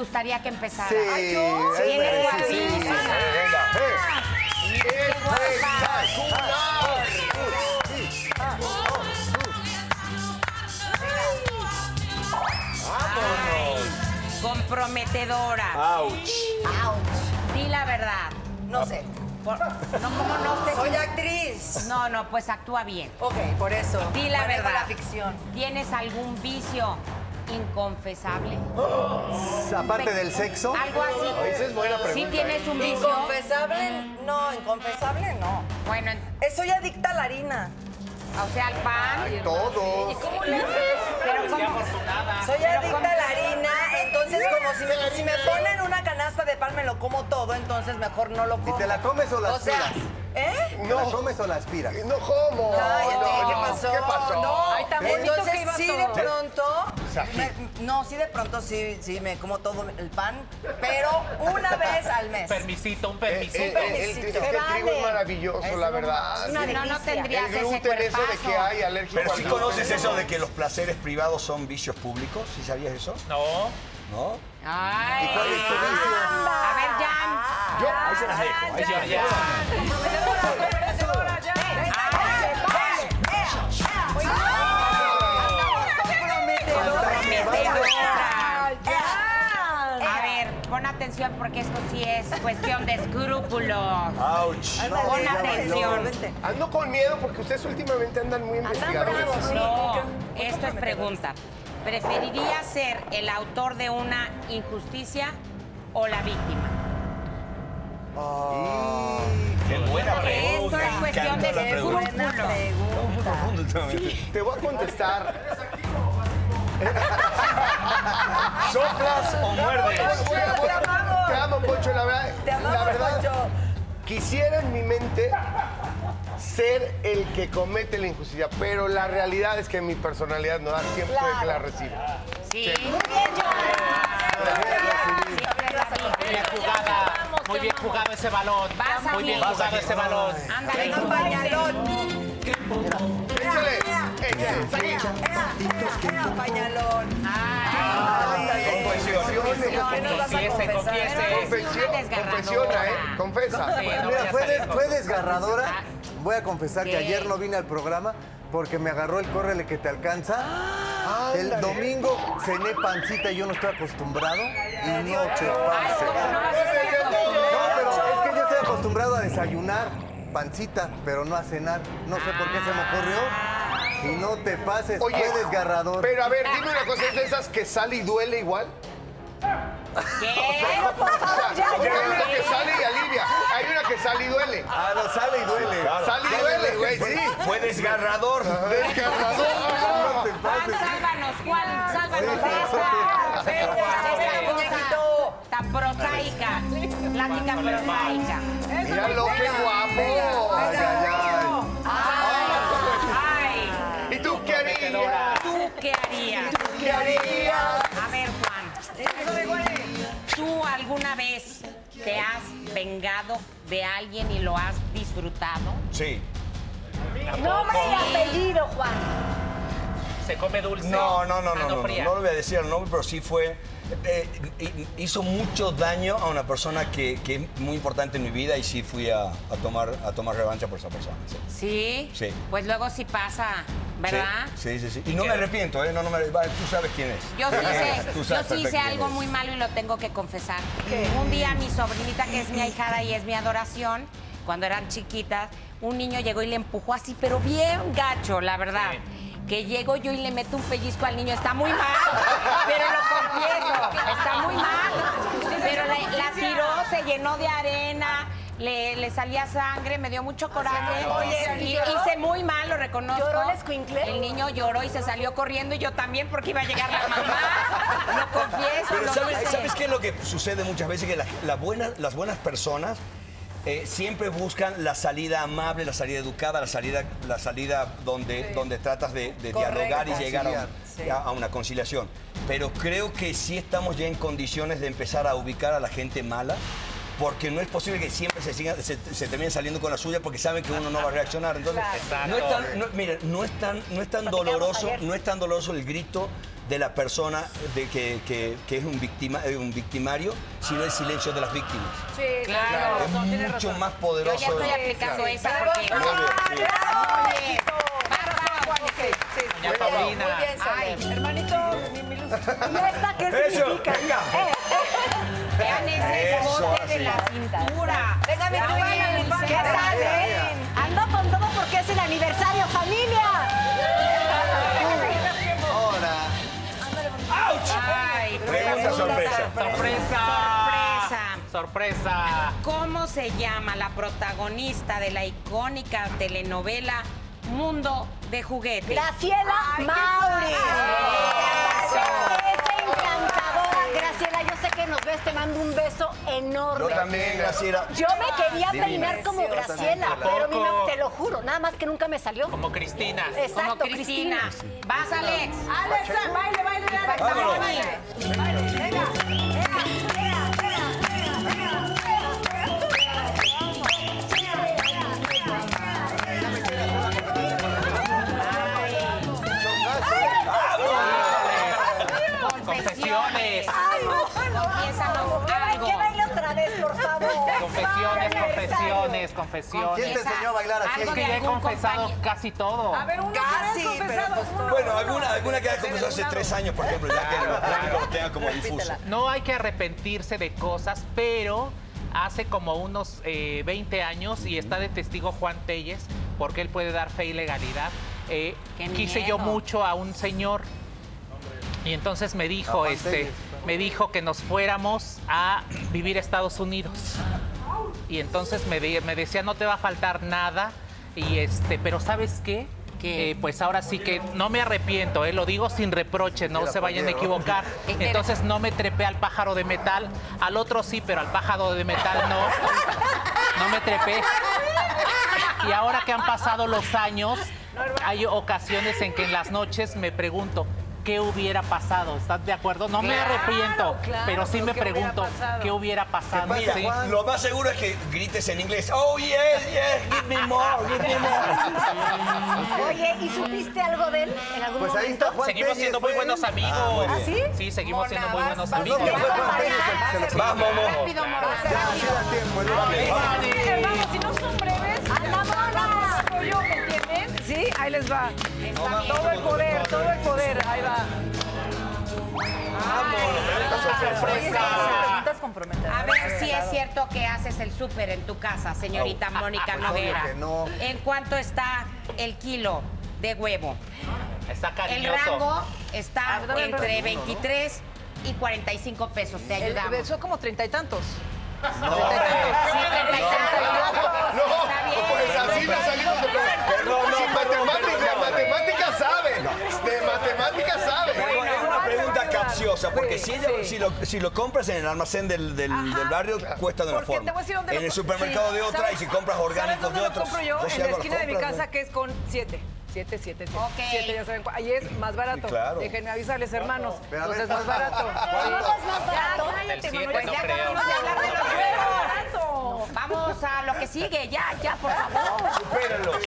gustaría que empezara. Sí, Ay, yo. Sí, sí, sí, guapísima. sí, venga, eh. Ay, comprometedora. Ouch. Di la verdad. No sé. Por- no, ¿cómo no sé? Soy actriz. No, no, pues actúa bien. Ok, por eso. Di la Manejo verdad. la ficción. ¿Tienes algún vicio inconfesable? Aparte del sexo. Algo así. Esa es buena ¿Sí pregunta, tienes un vicio? ¿Inconfesable? No, inconfesable no. Bueno, en- Eh, Soy adicta a la harina. o sea, al pan. Todos. ¿Cómo le haces? Pero ¿cómo? Soy adicta a la harina, entonces como si me, si me ponen una canasta de pan me lo como todo, entonces mejor no lo como. te la comes o la O sea, aspiras? ¿eh? ¿No la comes o la aspiras? No, ¿cómo? Cállate, No, ¿qué no. pasó? ¿Qué pasó? No, Ay, tan bonito Entonces, que iba sí de todo. pronto. sea, me- no, sí de pronto sí, sí me como todo el pan, pero una vez al mes. Permisito, un Eh, permisito. eh, eh, el, es que el trigo es maravilloso, Es la verdad. más. No, no, no tendrías el ese gluten, eso de cuerpazo. que hay alérgico Pero al si gluten. conoces eso de que los placeres privados son vicios públicos, ¿sí sabías eso? No. ¿No? Ay. ¿Y cuál es tu vicio? A ver, Jan. Yo, Ahí se las dejo. Ahí se las dejo. Porque esto sí es cuestión de escrúpulos. Ouch. Pon atención. Ando con miedo porque ustedes últimamente andan muy investigadores. No, esto es pregunta. ¿Preferiría ser el autor de una injusticia o la víctima? Qué buena Esto pregunta. es Me cuestión de escrúpulos. Últimamente. Te voy a contestar. ¿Soplas o muerdes? Te amo, Poncho. La verdad, Te amamos, la verdad Poncho. quisiera en mi mente ser el que comete la injusticia, pero la realidad es que mi personalidad no da tiempo de que la reciba. Sí. Muy bien. Muy bien jugado ese balón. Vas Muy bien jugado ese balón. Ándale, Venga, tú pañalón. Échale, échale. Era pañalón. Confesiona, ¿eh? Confesa. Sí, no Mira, fue, desgarradora. Voy a confesar ¿Qué? que ayer no vine al programa porque me agarró el córrele que te alcanza. El domingo cené pancita y yo no estoy acostumbrado. Y no te pases. ¿Cómo no estar acostumbrado? No, pero es que yo estoy acostumbrado a desayunar pancita, pero no a cenar. No sé por qué se me ocurrió. Y no te pases, Oye, fue desgarrador. Pero a ver, dime una cosa, ¿es de esas que sale y duele igual? ¿Qué? O sea, porque hay una que sale y alivia, hay una que sale y duele. Ah, no, sale y duele. Sale y duele, güey, sí. Fue desgarrador. Desgarrador. No te Juan, pases. sálvanos, Juan, sálvanos Sí, de esta. Esta tan prosaica. Plática prosaica. Mira lo que guapo. Alguna vez te has vengado de alguien y lo has disfrutado? Sí. Nombre y apellido, Juan. Se come dulce. No, no, no, Ah, no, no, no, no lo voy a decir el nombre, pero sí fue. Eh, hi- hizo mucho daño a una persona que, que es muy importante en mi vida y sí fui a, a tomar, a tomar revancha por esa persona. Sí. Sí. Sí. Pues luego sí pasa, ¿verdad? Sí, sí, sí. sí. Y no me arrepiento, ¿eh? No, no me, tú sabes quién es. Yo sí sé, Tú yo sí hice algo muy malo y lo tengo que confesar. Un día mi sobrinita, que es mi ahijada y es mi adoración, cuando eran chiquitas, un niño llegó y le empujó así, pero bien gacho, la verdad. Que llego yo y le meto un pellizco al niño, está muy mal, pero lo confieso, está muy mal. Pero la, la tiró, se llenó de arena, le, le salía sangre, me dio mucho coraje. Oye, y ¿lloró? hice muy mal, lo reconozco. ¿Lloró el? El niño lloró y se salió corriendo y yo también porque iba a llegar la mamá. Lo confieso, Pero lo ¿sabes, hice. ¿sabes qué es lo que sucede muchas veces? Que las buenas, las buenas personas eh, siempre buscan la salida amable, la salida educada, la salida, la salida donde, donde tratas de, dialogar y llegar a, un- Sí. a- a una conciliación. Pero creo que sí estamos ya en condiciones de empezar a ubicar a la gente mala. Porque no es posible que siempre se, sigan, se, se terminen saliendo con la suya porque saben que uno no va a reaccionar. Entonces, no es tan, no, mira, no es tan, no es tan doloroso, no es tan doloroso el grito de la persona de que, que- que es un, victima, eh, un victimario, sino el silencio de las víctimas. Sí, Claro. Es mucho más Yo poderoso. ya estoy aplicando esa porque... Muy bien, sí. Doña Paulina. Muy bien, Ay. Hermanito, mi, mi luz. ¿Y esta qué Eso, significa? venga. Eh, Vean ese Eso, escote de la cintura. Venga, mi Ya Tony, vayan, mi Tony. ¿qué tal, eh? Ando con todo porque es el aniversario, familia. ¿Cómo se llama la protagonista de la icónica telenovela Mundo de Juguetes? Graciela Mauri. Eso. Es encantadora. Graciela, yo sé que nos ves, te mando un beso Yo enorme. también, Graciela. Yo me quería peinar como Graciela, ¿A pero mi te lo juro, nada más que nunca me salió. Como Cristina. Exacto, Como Cristina. Vas, Alex. Alexa, baile, baile, Y Confesiones. Confiésanos algo. Que baile otra vez, por favor. Confesiones, confesiones, confesiones. ¿Quién te enseñó a bailar así? Es que ya he confesado compañero. casi todo. Casi, pero pues, Bueno, alguna, alguna que haya confesado hace tres años, por ejemplo, ya que lo, que tenga como difuso. No hay que arrepentirse de cosas, pero hace como unos eh, 20 años, y está de testigo Juan Telles, porque él puede dar fe y legalidad, eh, quise yo mucho a un señor. Y entonces me dijo, este, me dijo que nos fuéramos a vivir a Estados Unidos. Y entonces me, de- me decía, no te va a faltar nada. Y este, pero ¿sabes qué? ¿Qué? Eh, pues ahora sí que no me arrepiento, eh, lo digo sin reproche, no se vayan a equivocar. Entonces no me trepé al pájaro de metal, al otro sí, pero al pájaro de metal no. No me trepé. Y ahora que han pasado los años, hay ocasiones en que en las noches me pregunto, ¿qué hubiera pasado? ¿Estás de acuerdo? No me arrepiento, claro, pero sí me ¿qué hubiera pregunto? ¿qué hubiera pasado? Mira, Sí. Lo más seguro es que grites en inglés, oh yes, yes, give me more, give me more. Oye, ¿y supiste algo de él en algún Pues ahí momento? está Juan Seguimos siendo muy buenos amigos. Ah. ¿Ah, sí? Sí, seguimos siendo muy buenos vas- amigos. Fue Juan Telles el ahí les va. Todo el poder, todo el poder, ahí va. A ver si es cierto que haces el súper en tu casa, señorita Mónica pues, Noguera. no. ¿En cuánto está el kilo de huevo? Está El cariñoso. rango está el entre rango. 23 y 45 pesos. Te ayudamos. Son como treinta y tantos. Sí, 30 y tantos. Pues así nos salimos de Perdón, no, Si perdón, matemáticas, perdón. matemáticas sabe. De matemáticas sabe. Pero es una pregunta capciosa, porque Sí, si, ella- sí. si, lo, si lo compras en el almacén del, del- del barrio, cuesta de una Porque te forma. voy a decir dónde En lo- el supermercado sí. de otra, ¿Sabes- y si compras ¿sabes orgánicos dónde de lo otros. compro yo? sí en la esquina de mi casa, ¿no? que es con siete. Siete, siete, siete. Ok. Siete, ya saben cuál. Ahí es más barato. Sí, claro. Déjenme avisarles, hermanos. Pero Entonces, más barato. ¿Cómo es más barato? Del siete Pues no ya acabamos de hablar de los huevos. Vamos a lo que sigue, ya, ya, por favor. Supérenlo.